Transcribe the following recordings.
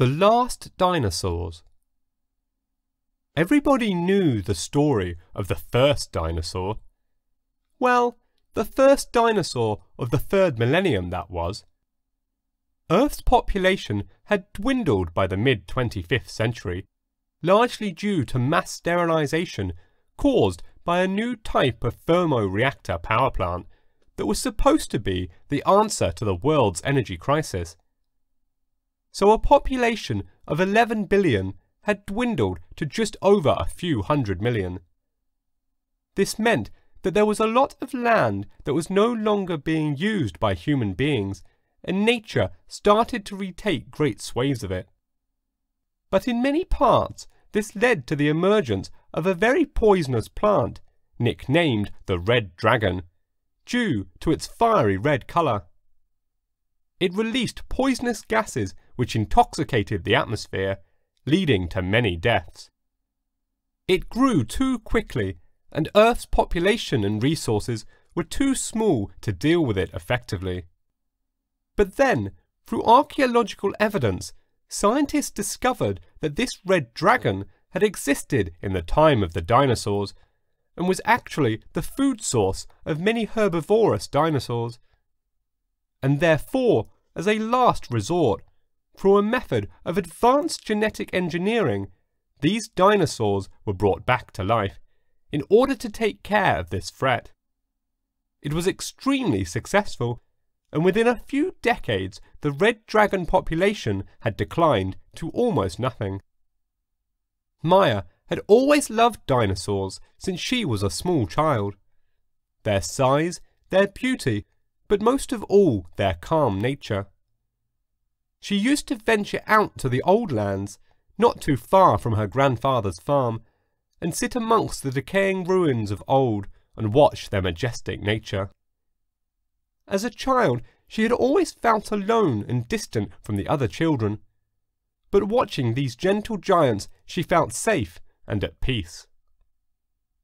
The Last Dinosaurs Everybody knew the story of the first dinosaur. Well, the first dinosaur of the third millennium, that was. Earth's population had dwindled by the mid 25th century, largely due to mass sterilization caused by a new type of thermoreactor power plant that was supposed to be the answer to the world's energy crisis. So a population of 11 billion had dwindled to just over a few hundred million. This meant that there was a lot of land that was no longer being used by human beings, and nature started to retake great swathes of it. But in many parts, this led to the emergence of a very poisonous plant, nicknamed the red dragon, due to its fiery red colour. It released poisonous gases which intoxicated the atmosphere, leading to many deaths. It grew too quickly, and Earth's population and resources were too small to deal with it effectively. But then, through archaeological evidence, scientists discovered that this red dragon had existed in the time of the dinosaurs and was actually the food source of many herbivorous dinosaurs. And therefore, as a last resort, through a method of advanced genetic engineering, these dinosaurs were brought back to life in order to take care of this threat. It was extremely successful, and within a few decades the red dragon population had declined to almost nothing. Maya had always loved dinosaurs since she was a small child. Their size, their beauty, but most of all their calm nature. She used to venture out to the old lands, not too far from her grandfather's farm, and sit amongst the decaying ruins of old and watch their majestic nature. As a child, she had always felt alone and distant from the other children, but watching these gentle giants she felt safe and at peace.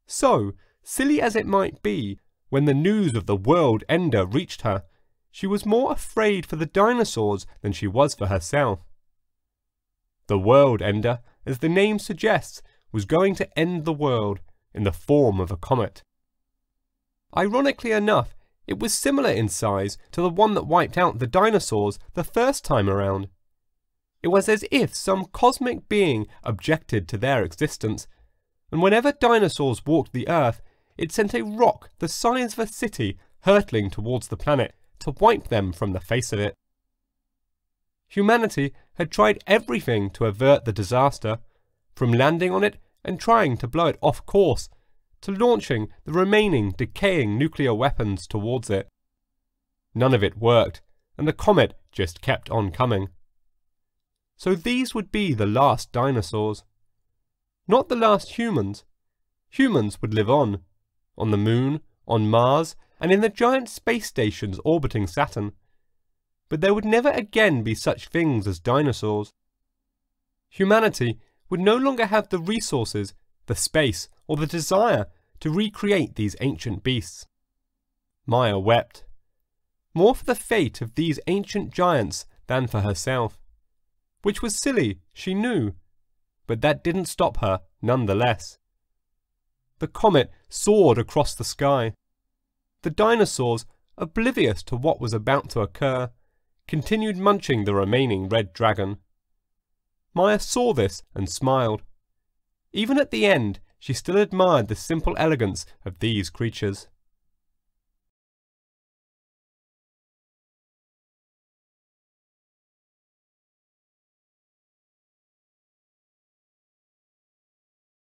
So, silly as it might be, when the news of the world ender reached her, she was more afraid for the dinosaurs than she was for herself. The world ender, as the name suggests, was going to end the world in the form of a comet. Ironically enough, it was similar in size to the one that wiped out the dinosaurs the first time around. It was as if some cosmic being objected to their existence, and whenever dinosaurs walked the Earth, it sent a rock the size of a city hurtling towards the planet to wipe them from the face of it. Humanity had tried everything to avert the disaster, from landing on it and trying to blow it off course, to launching the remaining decaying nuclear weapons towards it. None of it worked, and the comet just kept on coming. So these would be the last dinosaurs. Not the last humans. Humans would live on. On the moon, on Mars, and in the giant space stations orbiting Saturn. But there would never again be such things as dinosaurs. Humanity would no longer have the resources, the space, or the desire to recreate these ancient beasts. Maya wept, more for the fate of these ancient giants than for herself, which was silly, she knew, but that didn't stop her none the less. The comet soared across the sky. The dinosaurs, oblivious to what was about to occur, continued munching the remaining red dragon. Maya saw this and smiled. Even at the end, she still admired the simple elegance of these creatures.